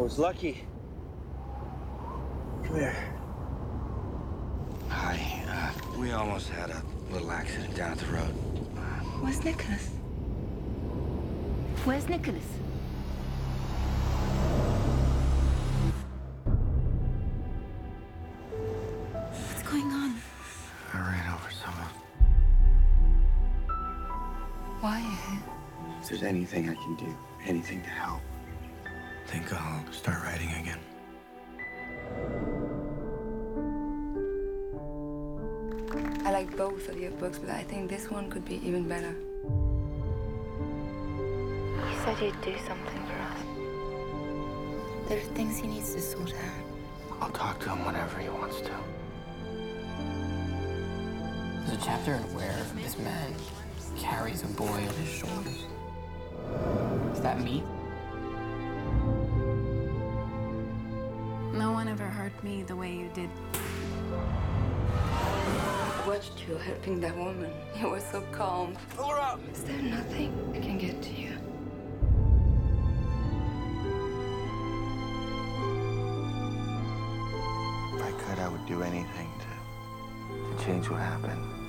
I was lucky. Come here. Hi. Uh, we almost had a little accident down at the road. Where's Nicholas? Where's Nicholas? What's going on? I ran over someone. Why are you here? If there's anything I can do, anything to help, think I'll start writing again. I like both of your books, but I think this one could be even better. You said you'd do something for us. There are things he needs to sort out. I'll talk to him whenever he wants to. There's a chapter in where this man carries a boy on his shoulders. Is that me? No one hurt me the way you did. I watched you helping that woman. You were so calm. Pull her up. Is there nothing I can get to you? If I could, I would do anything to, to change what happened.